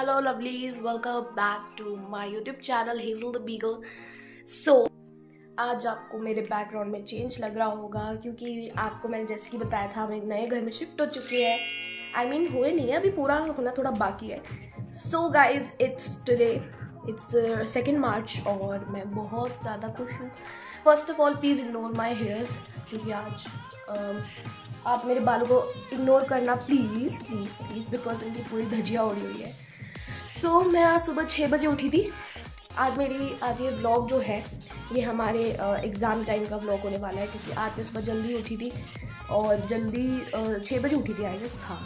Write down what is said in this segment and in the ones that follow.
Hello lovelies, welcome back to my YouTube channel Hazel the Beagle. So आज आपको मेरे background में change लग रहा होगा क्योंकि आपको मैंने जैसे कि बताया था हम एक नए घर में शिफ्ट हो चुके हैं। आई मीन हुए नहीं है अभी पूरा होना थोड़ा बाकी है। So guys it's today it's second March और मैं बहुत ज़्यादा खुश हूँ। First of all please ignore my hairs क्योंकि आज um, आप मेरे बालों को इग्नोर करना प्लीज़ प्लीज़ प्लीज़ बिकॉज़ इनकी पूरी धजिया उड़ी हुई है। सो so, मैं आज सुबह छः बजे उठी थी। आज मेरी आज ये ब्लॉग जो है ये हमारे एग्ज़ाम टाइम का ब्लॉग होने वाला है क्योंकि आज मैं सुबह जल्दी उठी थी और जल्दी छः बजे उठी थी आई जस्ट हाँ।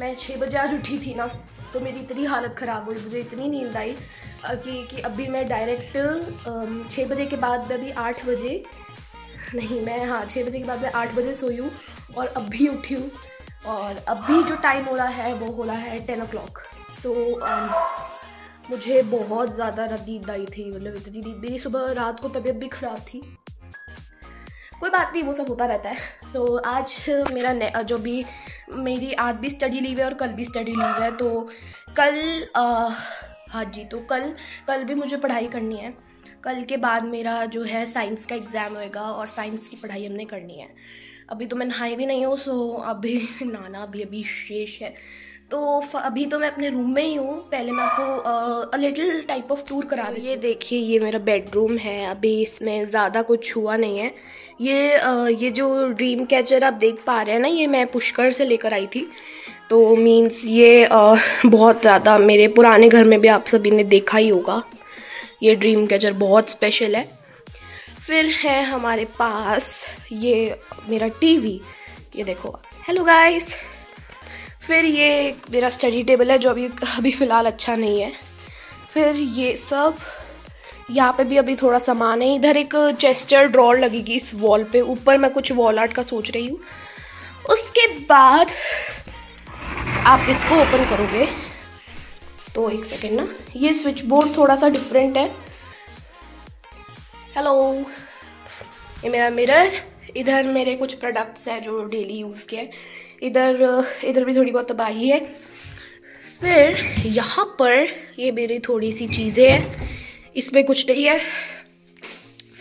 मैं छः बजे आज उठी थी ना तो मेरी इतनी हालत ख़राब हुई मुझे इतनी नींद आई कि कि अभी मैं डायरेक्ट छः बजे के बाद मैं अभी आठ बजे नहीं मैं हाँ छः बजे के बाद मैं आठ बजे सोई हूँ और अभी उठी हूँ और अभी जो टाइम हो रहा है वो हो रहा है टेन ओ सो um, मुझे बहुत ज़्यादा नींद आई थी मतलब इतनी नींद मेरी सुबह रात को तबीयत भी ख़राब थी। कोई बात नहीं वो सब होता रहता है। सो so, आज मेरा ने जो भी मेरी आज भी स्टडी लीव है और कल भी स्टडी लीव है तो कल आ, हाँ जी तो कल कल भी मुझे पढ़ाई करनी है। कल के बाद मेरा जो है साइंस का एग्ज़ाम होएगा और साइंस की पढ़ाई हमने करनी है। अभी तो मैं नहाई भी नहीं हूँ सो अभी नाना अभी अभी शेष है। तो अभी तो मैं अपने रूम में ही हूँ। पहले मैं आपको a little type of tour करा दी ये देखिए ये मेरा बेडरूम है। अभी इसमें ज़्यादा कुछ हुआ नहीं है। ये आ, ये जो ड्रीम कैचर आप देख पा रहे हैं ना ये मैं पुष्कर से लेकर आई थी। तो मीन्स ये आ, बहुत ज़्यादा मेरे पुराने घर में भी आप सभी ने देखा ही होगा। ये ड्रीम कैचर बहुत स्पेशल है। फिर है हमारे पास ये मेरा टीवी ये देखो हेलो गाइस फिर ये मेरा स्टडी टेबल है, जो अभी अभी फ़िलहाल अच्छा नहीं है। फिर ये सब, यहाँ पे भी अभी थोड़ा सामान है। इधर एक चेस्टर ड्रॉर लगेगी इस वॉल पे। ऊपर मैं कुछ वॉल आर्ट का सोच रही हूँ। उसके बाद आप इसको ओपन करोगे। तो एक सेकेंड ना। ये स्विच बोर्ड थोड़ा सा डिफरेंट है। हेलो ये मेरा मिरर इधर मेरे कुछ प्रोडक्ट्स हैं जो डेली यूज़ के इधर इधर भी थोड़ी बहुत तबाही है। फिर यहाँ पर ये मेरी थोड़ी सी चीज़ें हैं। इसमें कुछ नहीं है।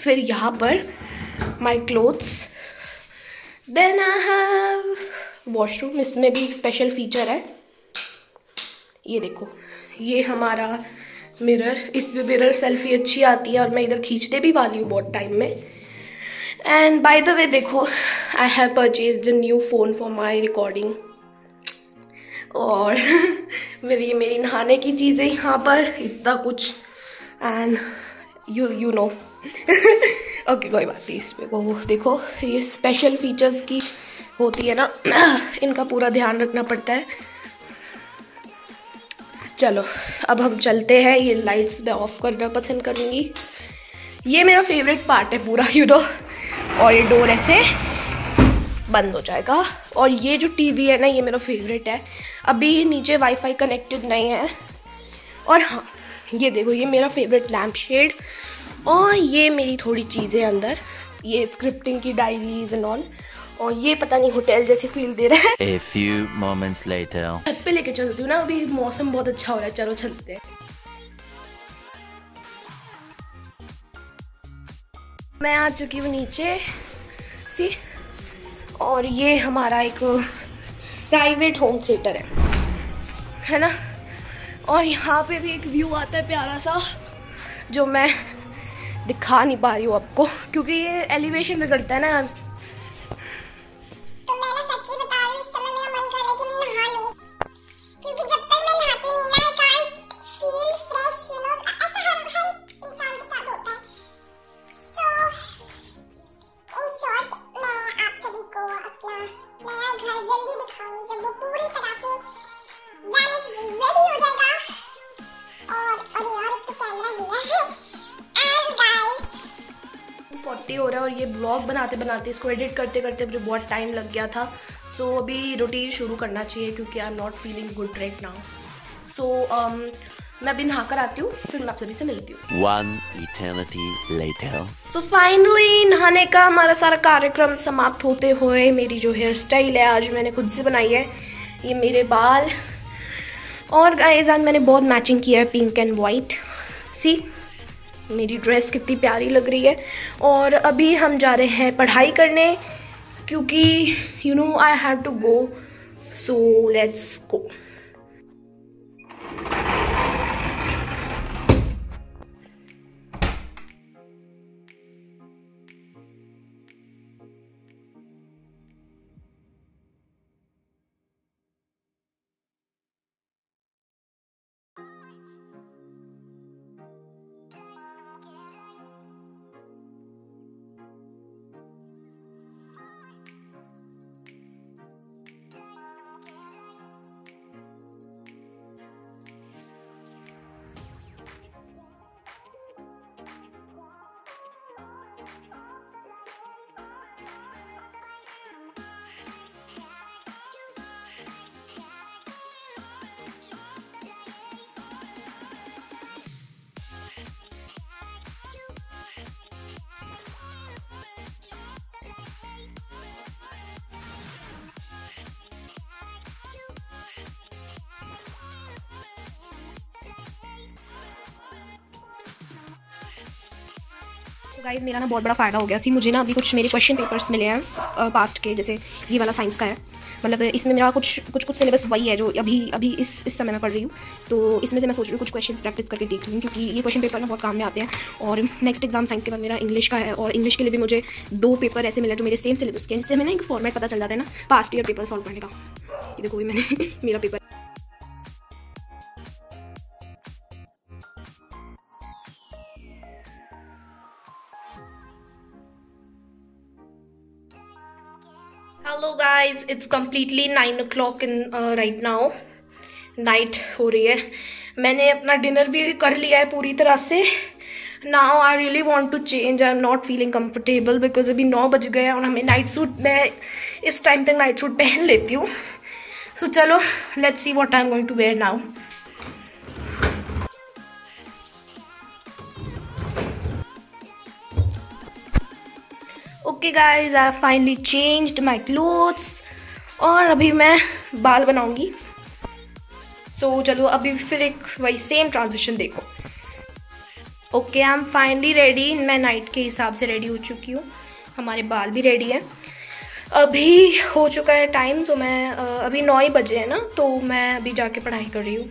फिर यहाँ पर my clothes then I have washroom इसमें भी एक स्पेशल फीचर है। ये देखो। ये हमारा मिरर इसमें मिरर सेल्फी अच्छी आती है और मैं इधर खींचने भी वाली हूँ बहुत टाइम में। एंड बाय द वे देखो I have purchase the new phone for my recording और मेरी मेरी नहाने की चीज़ें यहाँ पर, इतना कुछ। And you you know okay कोई बात नहीं, इसमें को देखो, ये स्पेशल फीचर्स की होती है ना, इनका पूरा ध्यान रखना पड़ता है। चलो, अब हम चलते हैं, ये लाइट्स मैं ऑफ़ करना पसंद करूँगी। ये मेरा फेवरेट पार्ट है पूरा यू नो और ये डोर ऐसे बंद हो जाएगा। और ये जो टीवी है ना ये मेरा फेवरेट है। अभी नीचे वाईफाई कनेक्टेड नहीं है। और हाँ ये देखो ये मेरा फेवरेट लैम्प शेड और ये मेरी थोड़ी चीज़ें अंदर ये स्क्रिप्टिंग की डायरीज एंड ऑल और ये पता नहीं होटल जैसी फील दे रहा है। A few moments later. छत पे लेके चलती हूँ ना अभी मौसम बहुत अच्छा हो रहा है चलो चलते हैं। मैं आ चुकी हूँ नीचे। सी और ये हमारा एक प्राइवेट होम थिएटर है। है ना? और यहाँ पे भी एक व्यू आता है प्यारा सा, जो मैं दिखा नहीं पा रही हूँ आपको, क्योंकि ये एलिवेशन करता है ना फोर्टी हो रहा है और ये ब्लॉग बनाते बनाते इसको एडिट करते करते मुझे बहुत टाइम लग गया था। सो so, अभी रूटीन शुरू करना चाहिए क्योंकि I am not feeling good right now so मैं अभी नहा कर आती हूँ फिर मैं आप सभी से मिलती हूँ। One eternity later. So finally नहाने का हमारा सारा कार्यक्रम समाप्त होते हुए मेरी जो हेयर स्टाइल है आज मैंने खुद से बनाई है। ये मेरे बाल। और गाइस आज मैंने बहुत मैचिंग किया है पिंक एंड वाइट सी मेरी ड्रेस कितनी प्यारी लग रही है। और अभी हम जा रहे हैं पढ़ाई करने, क्योंकि you know I have to go so let's go तो गाइज़ मेरा ना बहुत बड़ा फ़ायदा हो गया। सी मुझे ना अभी कुछ मेरे क्वेश्चन पेपर्स मिले हैं पास्ट के, जैसे ये वाला साइंस का है। मतलब इसमें मेरा कुछ कुछ कुछ सिलेबस वही है जो अभी अभी इस इस समय में पढ़ रही हूँ। तो इसमें से मैं सोच रही हूँ कुछ क्वेश्चन प्रैक्टिस करके देख हूँ क्योंकि ये क्वेश्चन पेपर ना बहुत काम में आते हैं। और नेक्स्ट एग्ज़ाम साइंस के बाद मेरा इंग्लिश का है, और इंग्लिश के लिए भी मुझे दो पेपर ऐसे मिले जो मेरे सेम सिलेबस के जिससे हमें ना एक फॉर्मेट पता चल जाता है ना पास्ट ईयर पेपर सॉल्व करने का। देखो भी मैंने मेरा paper it's completely nine o'clock in right now night हो रही है। मैंने अपना डिनर भी कर लिया है पूरी तरह से। Now I really want to change I am not feeling comfortable because अभी नौ बज गए और हमें नाइट सूट मैं इस टाइम तक नाइट सूट पहन लेती हूँ। सो so, चलो let's see what I am going to wear now okay guys I finally changed my clothes और अभी मैं बाल बनाऊँगी। सो so, चलो अभी फिर एक वही सेम ट्रांजिशन देखो। Okay I am finally ready मैं नाइट के हिसाब से रेडी हो चुकी हूँ। हमारे बाल भी रेडी हैं। अभी हो चुका है टाइम तो मैं अभी नौ ही बजे है ना तो मैं अभी जाके पढ़ाई कर रही हूँ।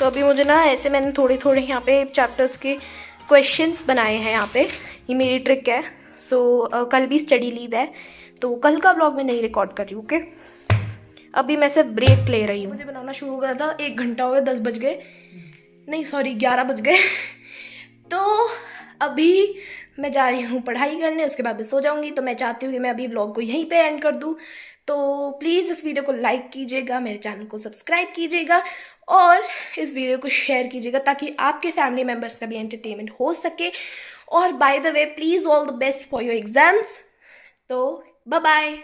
तो अभी मुझे ना ऐसे मैंने थोड़े थोड़े यहाँ पे चैप्टर्स के क्वेश्चंस बनाए हैं यहाँ पे। ये मेरी ट्रिक है। सो so, uh, कल भी स्टडी लीव है। तो कल का ब्लॉग मैं नहीं रिकॉर्ड कर रही हूँ ओके अभी मैं सिर्फ़ ब्रेक ले रही हूँ। मुझे बनाना शुरू करा था एक घंटा हो गया दस बज गए। नहीं सॉरी ग्यारह बज गए। तो अभी मैं जा रही हूँ पढ़ाई करने उसके बाद मैं सो जाऊँगी। तो मैं चाहती हूँ कि मैं अभी ब्लॉग को यहीं पे एंड कर दूँ। तो प्लीज़ इस वीडियो को लाइक कीजिएगा मेरे चैनल को सब्सक्राइब कीजिएगा और इस वीडियो को शेयर कीजिएगा ताकि आपके फैमिली मेंबर्स का भी एंटरटेनमेंट हो सके। और by the way please all the best for your exams तो बाय बाय